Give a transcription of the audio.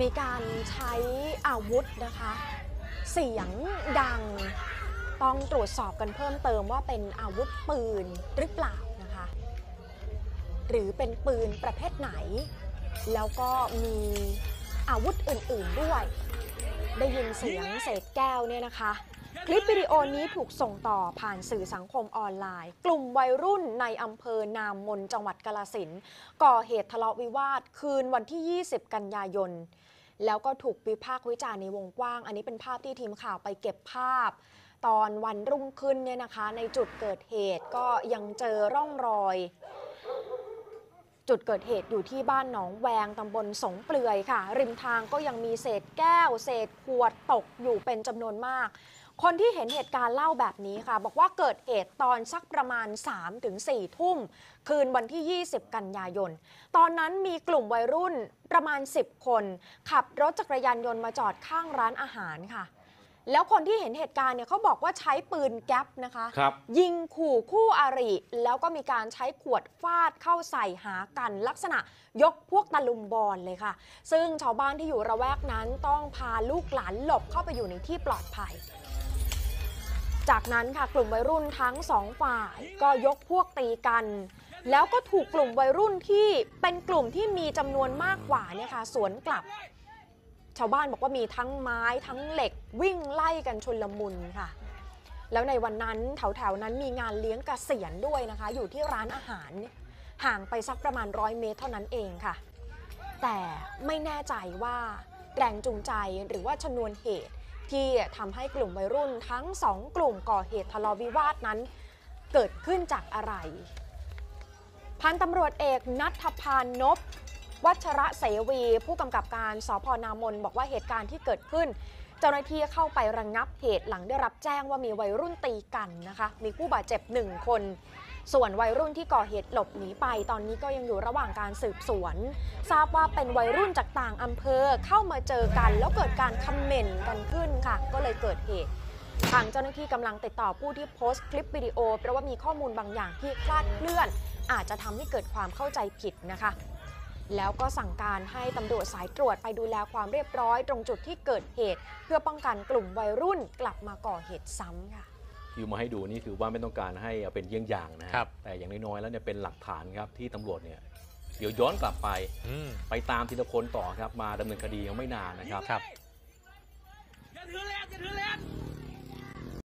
มีการใช้อาวุธนะคะ เสียงดังต้องตรวจสอบกันเพิ่มเติมว่าเป็นอาวุธปืนหรือเปล่านะคะ หรือเป็นปืนประเภทไหน แล้วก็มีอาวุธอื่นๆด้วย ได้ยินเสียงเศษแก้วเนี่ยนะคะ คลิปวิดีโอนี้ถูกส่งต่อผ่านสื่อสังคมออนไลน์ กลุ่มวัยรุ่นในอำเภอนามมนจังหวัดกาลสินก่อเหตุทะเลาะวิวาทคืนวันที่ 20 กันยายน แล้วก็ถูกวิพากษ์วิจารณ์ในวงกว้าง อันนี้เป็นภาพที่ทีมข่าวไปเก็บภาพ ตอนวันรุ่งขึ้นเนี่ยนะคะ ในจุดเกิดเหตุก็ยังเจอร่องรอย จุดเกิดเหตุอยู่ที่บ้านหนองแวงตำบลสงเปลือยค่ะ ริมทางก็ยังมีเศษแก้ว เศษขวดตกอยู่เป็นจำนวนมาก คนที่เห็นเหตุการณ์เล่าแบบนี้ค่ะ บอกว่าเกิดเหตุตอนสักประมาณ 3-4 ทุ่ม คืนวันที่ 20 กันยายน ตอนนั้นมีกลุ่มวัยรุ่นประมาณ 10 คน ขับรถจักรยานยนต์มาจอดข้างร้านอาหารค่ะแล้วคนที่เห็นเหตุการณ์เนี่ยเขาบอกว่าใช้ปืนแก๊ปนะคะครับยิงขู่คู่อาริ แล้วก็มีการใช้ขวดฟาดเข้าใส่หากัน ลักษณะยกพวกตะลุมบอลเลยค่ะ ซึ่งชาวบ้านที่อยู่ระแวกนั้นต้องพาลูกหลานหลบเข้าไปอยู่ในที่ปลอดภัย จากนั้นค่ะกลุ่มวัยรุ่นทั้งสองฝ่ายก็ยกพวกตีกัน แล้วก็ถูกกลุ่มวัยรุ่นที่เป็นกลุ่มที่มีจำนวนมากกว่าเนี่ยค่ะสวนกลับ ชาวบ้านบอกว่ามีทั้งไม้ทั้งเหล็กวิ่งไล่กันชนลมุนค่ะ แล้วในวันนั้นแถวๆนั้นมีงานเลี้ยงเกษียณด้วยนะคะ อยู่ที่ร้านอาหารห่างไปสักประมาณร้อยเมตรเท่านั้นเองค่ะ แต่ไม่แน่ใจว่าแรงจูงใจหรือว่าชนวนเหตุ ที่ทำให้กลุ่มวัยรุ่นทั้งสองกลุ่มก่อเหตุทะเลาะวิวาทนั้น เกิดขึ้นจากอะไร พันตำรวจเอกนัทพานนพวัชระเสวี ผู้กำกับการสพนามน บอกว่าเหตุการณ์ที่เกิดขึ้น เจ้าหน้าที่เข้าไประงับเหตุหลังได้รับแจ้งว่ามีวัยรุ่นตีกันนะคะ มีผู้บาดเจ็บหนึ่งคน ส่วนวัยรุ่นที่ก่อเหตุหลบหนีไปตอนนี้ก็ยังอยู่ระหว่างการสืบสวน ทราบว่าเป็นวัยรุ่นจากต่างอำเภอเข้ามาเจอกัน แล้วเกิดการคอมเมนต์กันขึ้นค่ะ ก็เลยเกิดเหตุทางเจ้าหน้าที่กำลังติดต่อผู้ที่โพสต์คลิปวิดีโอ เพราะว่ามีข้อมูลบางอย่างที่คลาดเคลื่อน อาจจะทำให้เกิดความเข้าใจผิดนะคะ แล้วก็สั่งการให้ตำรวจสายตรวจไปดูแลความเรียบร้อย ตรงจุดที่เกิดเหตุ เพื่อป้องกันกลุ่มวัยรุ่นกลับมาก่อเหตุซ้ำค่ะ ที่เอามาให้ดูนี่คือว่าไม่ต้องการให้เอาเป็นเยี่ยงอย่างนะฮะครับ แต่อย่างน้อยๆแล้วเนี่ยเป็นหลักฐานครับที่ตำรวจเนี่ยเดี๋ยวย้อนกลับไปอืมไปตามทีละคนต่อครับ มาดำเนินคดียังไม่นานนะครับครับ